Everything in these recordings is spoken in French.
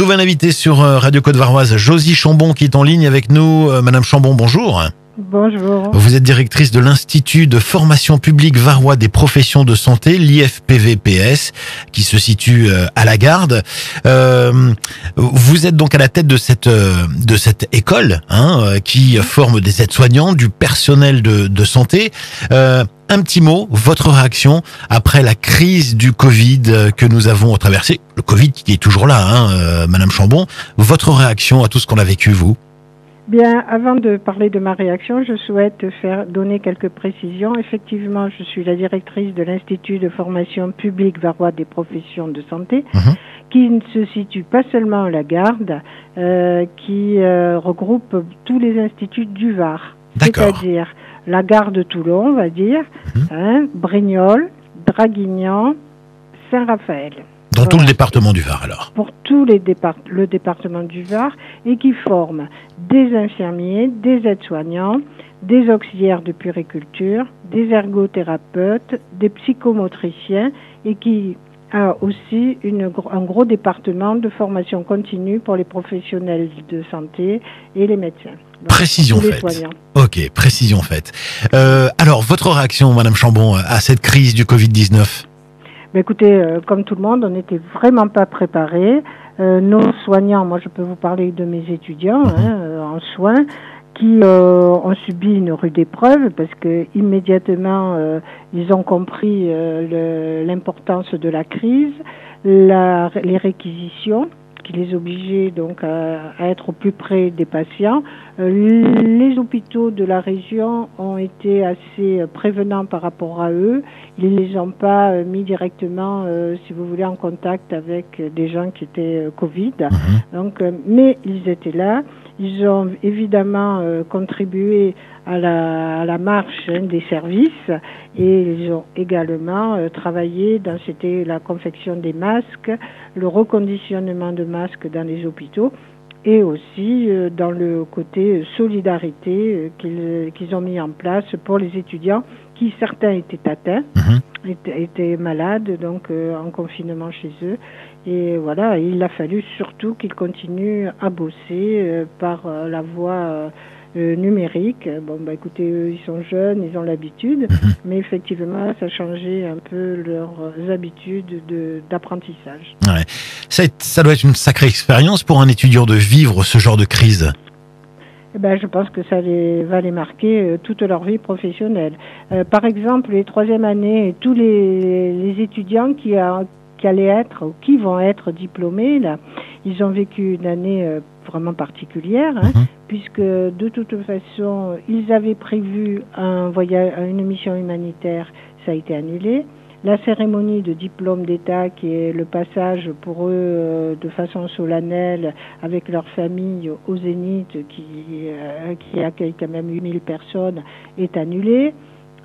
Nouvelle invitée sur euh, Radio Côte Varoise, Josie Chambon qui est en ligne avec nous. Euh, Madame Chambon, bonjour. Bonjour. Vous êtes directrice de l'Institut de formation publique varois des professions de santé, l'IFPVPS, qui se situe euh, à la Garde. Euh, vous êtes donc à la tête de cette cette école hein, qui forme des aides-soignants, du personnel de, santé. Euh, un petit mot, votre réaction après la crise du Covid que nous avons traversé, le Covid qui est toujours là, hein, Madame Chambon. Votre réaction à tout ce qu'on a vécu, vous? Bien, avant de parler de ma réaction, je souhaite faire donner quelques précisions. Effectivement, je suis la directrice de l'Institut de formation publique varois des professions de santé, Mhm. qui ne se situe pas seulement à la Garde, euh, qui euh, regroupe tous les instituts du Var. C'est-à-dire la Garde de Toulon, on va dire, Mhm. hein, Brignoles, Draguignan, Saint-Raphaël. Dans tout le département du Var, alors. pour les départ le département du Var et qui forme des infirmiers, des aides-soignants, des auxiliaires de puriculture, des ergothérapeutes, des psychomotriciens et qui a aussi une, un gros département de formation continue pour les professionnels de santé et les médecins. Donc, Précision les faite. soignants. Ok, précision faite. Euh, alors, votre réaction, Madame Chambon, à cette crise du Covid-19 Mais écoutez, euh, comme tout le monde, on n'était vraiment pas préparés. Euh, nos soignants, moi je peux vous parler de mes étudiants hein, euh, en soins, qui euh, ont subi une rude épreuve parce que immédiatement euh, ils ont compris euh, l'importance de la crise, la- les réquisitions qui les obligeaient donc à, à être au plus près des patients. Euh, les hôpitaux de la région ont été assez euh, prévenants par rapport à eux. Ils ne les ont pas euh, mis directement, si vous voulez, en contact avec des gens qui étaient Covid. Mhm. Donc, mais ils étaient là. Ils ont évidemment euh, contribué à la, marche hein, des services et ils ont également euh, travaillé dans c'était la confection des masques, le reconditionnement de masques dans les hôpitaux et aussi euh, dans le côté solidarité qu'ils ont mis en place pour les étudiants qui certains étaient atteints, Mhm. étaient, étaient malades, donc euh, en confinement chez eux. Et voilà, il a fallu surtout qu'ils continuent à bosser euh, par euh, la voie numérique. Bon, bah écoutez, eux, ils sont jeunes, ils ont l'habitude, mais effectivement, ça a changé un peu leurs habitudes de- d'apprentissage. ça doit être une sacrée expérience pour un étudiant de vivre ce genre de crise. Eh ben, je pense que ça les, va les marquer euh, toute leur vie professionnelle. Euh, par exemple, les troisième années, tous les, les étudiants qui, a, qui allaient être ou qui vont être diplômés, là, ils ont vécu une année euh, vraiment particulière, hein, Mhm. puisque de toute façon, ils avaient prévu un voyage, une mission humanitaire, ça a été annulé. La cérémonie de diplôme d'État, qui est le passage pour eux euh, de façon solennelle avec leur famille au Zénith, qui, euh, qui accueille quand même 8000 personnes, est annulée.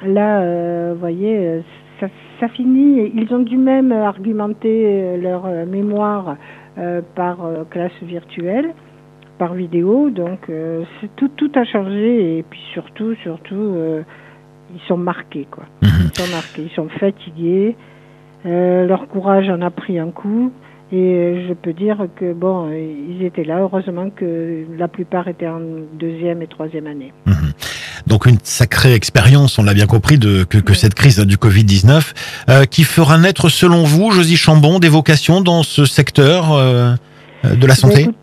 Là, euh, vous voyez, ça, finit. Ils ont dû même argumenter leur mémoire par classe virtuelle, par vidéo. Donc, tout, tout a changé. Et puis surtout, surtout, ils sont marqués, quoi. Mhm. Ils sont marqués, ils sont fatigués. Euh, leur courage en a pris un coup. Et euh, je peux dire que bon, euh, ils étaient là. Heureusement que la plupart étaient en deuxième et troisième année. Mhm. Donc une sacrée expérience, on l'a bien compris, de, que, que Oui. cette crise du Covid-19, euh, qui fera naître, selon vous, Josie Chambon, des vocations dans ce secteur euh, de la santé Ben, écoute,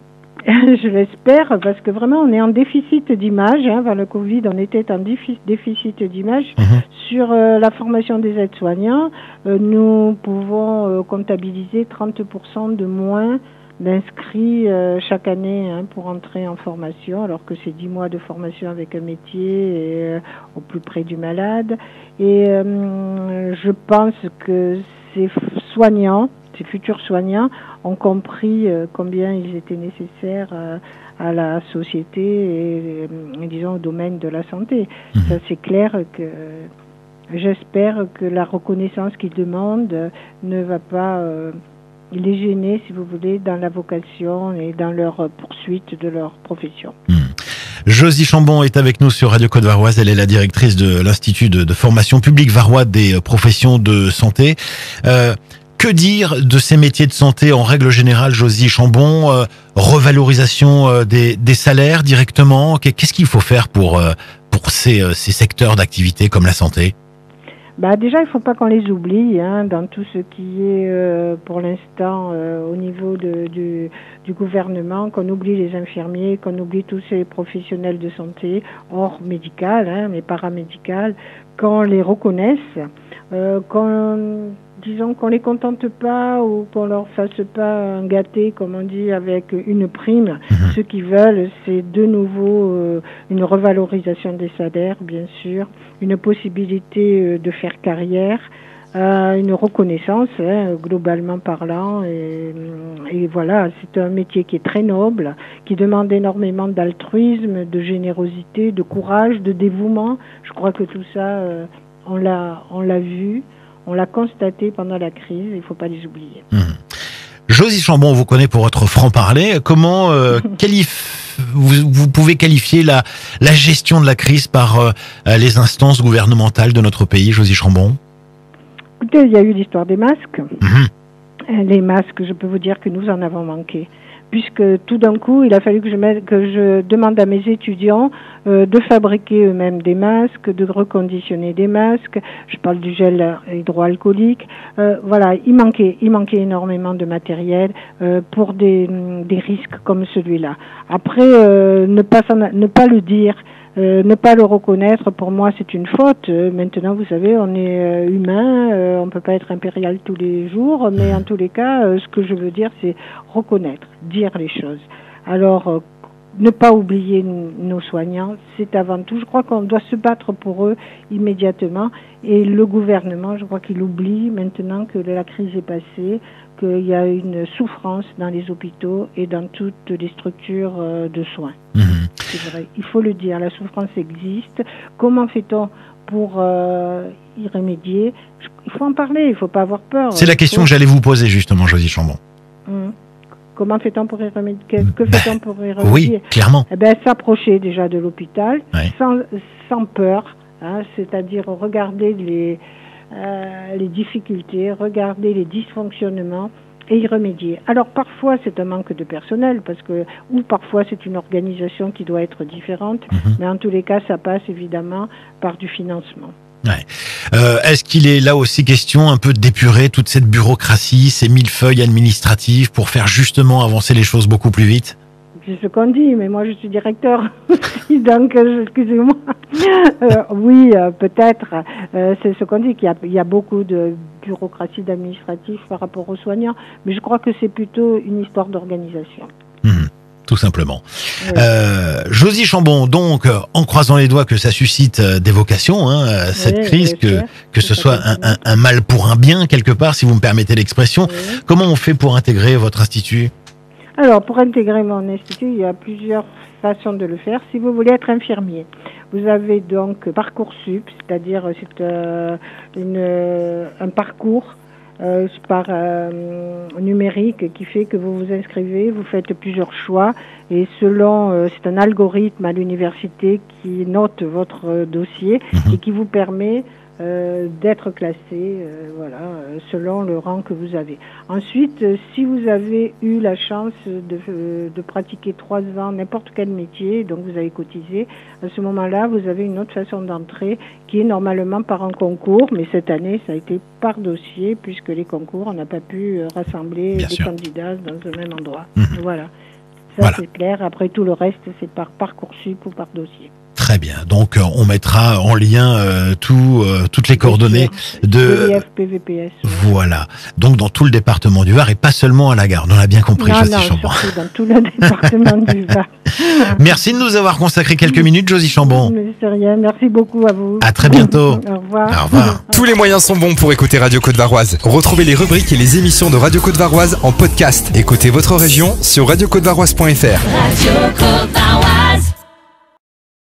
je l'espère parce que vraiment on est en déficit d'image. Hein, avant le Covid, on était en défi- déficit d'image Mhm. sur euh, la formation des aides-soignants. euh, nous pouvons euh, comptabiliser 30% de moins d'inscrits euh, chaque année hein, pour entrer en formation, alors que c'est 10 mois de formation avec un métier et, euh, au plus près du malade. Et euh, je pense que ces soignants, ces futurs soignants, ont compris euh, combien ils étaient nécessaires euh, à la société et, euh, disons, au domaine de la santé. Mhm. Ça, c'est clair que j'espère que la reconnaissance qu'ils demandent ne va pas euh, les gêner, si vous voulez, dans la vocation et dans leur poursuite de leur profession. Josie Chambon est avec nous sur Radio Côte Varoise. Elle est la directrice de l'Institut de, de formation publique varois des professions de santé. Euh, que dire de ces métiers de santé en règle générale, Josie Chambon euh, Revalorisation euh, des, salaires directement? Qu'est-ce qu'il faut faire pour, euh, ces, secteurs d'activité comme la santé? Bah déjà, il ne faut pas qu'on les oublie hein, dans tout ce qui est pour l'instant au niveau du, gouvernement, qu'on oublie les infirmiers, qu'on oublie tous ces professionnels de santé, hors médical, hein, mais paramédical, qu'on les reconnaisse, qu'on disons qu'on les contente pas ou qu'on leur fasse pas un gâté, comme on dit, avec une prime. Mhm. Ce qu'ils veulent, c'est de nouveau euh, une revalorisation des salaires, bien sûr, une possibilité euh, de faire carrière. Euh, une reconnaissance hein, globalement parlant et, et voilà c'est un métier qui est très noble qui demande énormément d'altruisme de générosité de courage de dévouement je crois que tout ça on l'a on l'a vu on l'a constaté pendant la crise, il ne faut pas les oublier. Mmh. Josie Chambon, on vous connaît pour votre franc-parler. Comment euh, vous, vous, pouvez qualifier la, la gestion de la crise par euh, les instances gouvernementales de notre pays, Josie Chambon? Écoutez, il y a eu l'histoire des masques. Mmh. Les masques, je peux vous dire que nous en avons manqué puisque tout d'un coup, il a fallu que je, que je demande à mes étudiants euh, de fabriquer eux-mêmes des masques, de reconditionner des masques. Je parle du gel hydroalcoolique. Euh, voilà, il manquait, il manquait énormément de matériel euh, pour des, des, risques comme celui-là. Après, euh, ne pas ne pas le dire. Euh, ne pas le reconnaître, pour moi, c'est une faute. Euh, maintenant, vous savez, on est euh, humain, on ne peut pas être impérial tous les jours, mais en tous les cas, ce que je veux dire, c'est reconnaître, dire les choses. Alors, ne pas oublier nos soignants, c'est avant tout. Je crois qu'on doit se battre pour eux immédiatement. Et le gouvernement, je crois qu'il oublie maintenant que la crise est passée, qu'il y a une souffrance dans les hôpitaux et dans toutes les structures de soins. Mhm. C'est vrai, il faut le dire, la souffrance existe. Comment fait-on pour euh, y remédier? Il faut en parler, il ne faut pas avoir peur. C'est la question que j'allais vous poser justement, Josie Chambon. Hum. Comment fait-on pour y remédier? Que ben, fait-on pour y remédier? Oui, clairement. Eh ben, s'approcher déjà de l'hôpital sans, sans, peur, hein, c'est-à-dire regarder les, euh, les difficultés, regarder les dysfonctionnements et y remédier. Alors parfois c'est un manque de personnel parce que ou parfois c'est une organisation qui doit être différente, mhm. mais en tous les cas ça passe évidemment par du financement. Ouais. Euh, Est-ce qu'il est là aussi question un peu d'épurer toute cette bureaucratie, ces mille feuilles administratives pour faire justement avancer les choses beaucoup plus vite? C'est ce qu'on dit, mais moi je suis directeur, donc euh, excusez-moi. Euh, oui, euh, peut-être, c'est ce qu'on dit, qu'il y, a beaucoup de bureaucratie d'administratif par rapport aux soignants, mais je crois que c'est plutôt une histoire d'organisation. Mmh, tout simplement. Josie Chambon, donc, en croisant les doigts que ça suscite des vocations, hein, cette crise, que, que ce soit un, un, mal pour un bien, quelque part, si vous me permettez l'expression, comment on fait pour intégrer votre institut? Alors, pour intégrer mon institut, il y a plusieurs façons de le faire. Si vous voulez être infirmier, vous avez donc Parcoursup, c'est-à-dire c'est euh, euh, un parcours euh, par numérique qui fait que vous vous inscrivez, vous faites plusieurs choix et selon, c'est un algorithme à l'université qui note votre dossier mhm. et qui vous permet euh, d'être classé euh, voilà, euh, selon le rang que vous avez. Ensuite, si vous avez eu la chance de, de pratiquer trois ans n'importe quel métier, donc vous avez cotisé, à ce moment-là, vous avez une autre façon d'entrer qui est normalement par un concours, mais cette année, ça a été par dossier, puisque les concours, on n'a pas pu rassembler des candidats dans un même endroit. Mhm. Voilà. Ça, c'est clair. Après, tout le reste, c'est par Parcoursup ou par dossier. Très bien. Donc euh, on mettra en lien euh, tout, euh, toutes les coordonnées de PVPS. Voilà. Donc dans tout le département du Var et pas seulement à la gare. On a bien compris. Non, non, surtout dans tout le département du Var. Merci de nous avoir consacré quelques minutes, Josie Chambon. C'est rien. Merci beaucoup à vous. À très bientôt. Au revoir. Au revoir. Tous les moyens sont bons pour écouter Radio Côte Varoise. Retrouvez les rubriques et les émissions de Radio Côte Varoise en podcast. Écoutez votre région sur radiocôtevaroise.fr. Radio Côte Varoise.